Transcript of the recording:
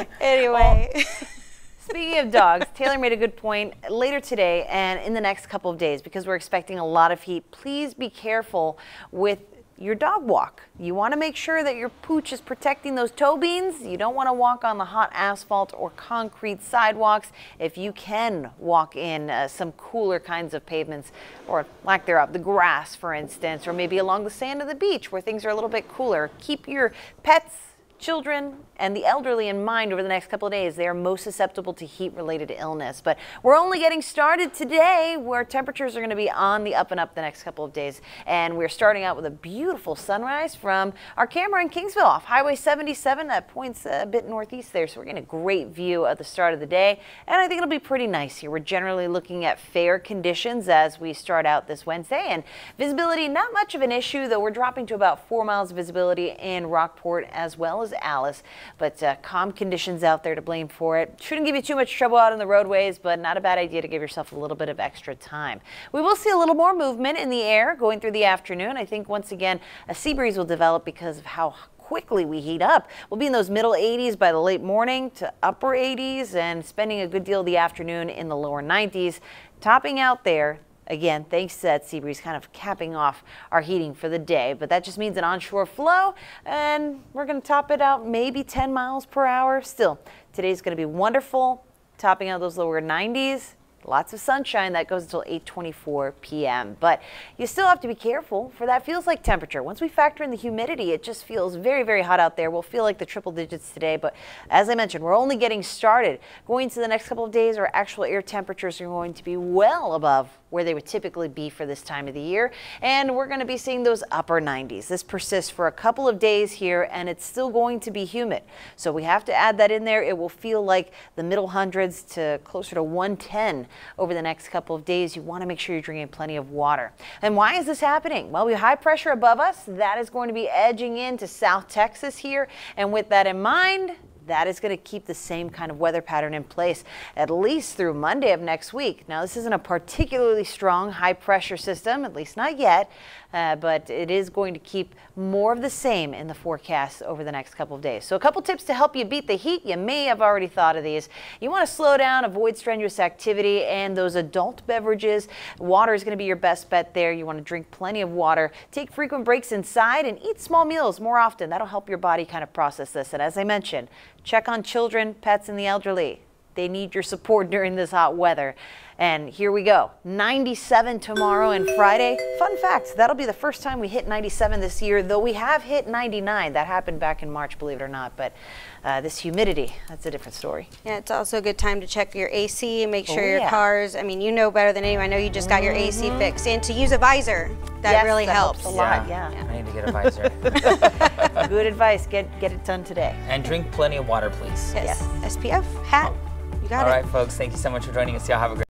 anyway. Speaking of dogs, Taylor made a good point. Later today and in the next couple of days, because we're expecting a lot of heat, please be careful with your dog walk. You want to make sure that your pooch is protecting those toe beans. You don't want to walk on the hot asphalt or concrete sidewalks. If you can walk in uh, some cooler kinds of pavements or lack thereof, the grass, for instance, or maybe along the sand of the beach where things are a little bit cooler, keep your pets children and the elderly in mind over the next couple of days. They are most susceptible to heat related illness. But we're only getting started today where temperatures are going to be on the up and up the next couple of days. And we're starting out with a beautiful sunrise from our camera in Kingsville off Highway 77 that points a bit northeast there. So we're getting a great view at the start of the day. And I think it'll be pretty nice here. We're generally looking at fair conditions as we start out this Wednesday. And visibility, not much of an issue, though we're dropping to about four miles of visibility in Rockport as well as Alice. But uh, calm conditions out there to blame for it. Shouldn't give you too much trouble out on the roadways, but not a bad idea to give yourself a little bit of extra time. We will see a little more movement in the air going through the afternoon. I think once again, a sea breeze will develop because of how quickly we heat up. We'll be in those middle 80s by the late morning to upper 80s and spending a good deal of the afternoon in the lower 90s. Topping out there Again, thanks to that sea breeze kind of capping off our heating for the day, but that just means an onshore flow and we're going to top it out maybe 10 miles per hour. Still, today's going to be wonderful, topping out those lower 90s. Lots of sunshine that goes until 8:24 p.m. But you still have to be careful for that feels like temperature. Once we factor in the humidity, it just feels very, very hot out there. We'll feel like the triple digits today, but as I mentioned, we're only getting started. Going into the next couple of days, our actual air temperatures are going to be well above where they would typically be for this time of the year. And we're going to be seeing those upper 90s. This persists for a couple of days here and it's still going to be humid. So we have to add that in there. It will feel like the middle hundreds to closer to 110 over the next couple of days. You want to make sure you're drinking plenty of water. And why is this happening? Well, we have high pressure above us. That is going to be edging into South Texas here. And with that in mind, that is going to keep the same kind of weather pattern in place at least through Monday of next week. Now, this isn't a particularly strong high pressure system, at least not yet, uh, but it is going to keep more of the same in the forecast over the next couple of days. So a couple tips to help you beat the heat. You may have already thought of these. You want to slow down, avoid strenuous activity and those adult beverages. Water is going to be your best bet there. You want to drink plenty of water. Take frequent breaks inside and eat small meals more often. That'll help your body kind of process this. And as I mentioned, check on children, pets, and the elderly. They need your support during this hot weather. And here we go 97 tomorrow and Friday. Fun fact that'll be the first time we hit 97 this year, though we have hit 99. That happened back in March, believe it or not. But uh, this humidity, that's a different story. Yeah, it's also a good time to check your AC and make sure oh, your yeah. cars, I mean, you know better than anyone. I know you just got your mm -hmm. AC mm-hmm. fixed. And to use a visor, that yes, really that helps. helps. a lot, yeah. yeah. I need to get a visor. good advice. Get, get it done today. And drink plenty of water, please. Yes. yes. SPF, hat. Oh. Got All it. All right, folks. Thank you so much for joining us. Y'all have a great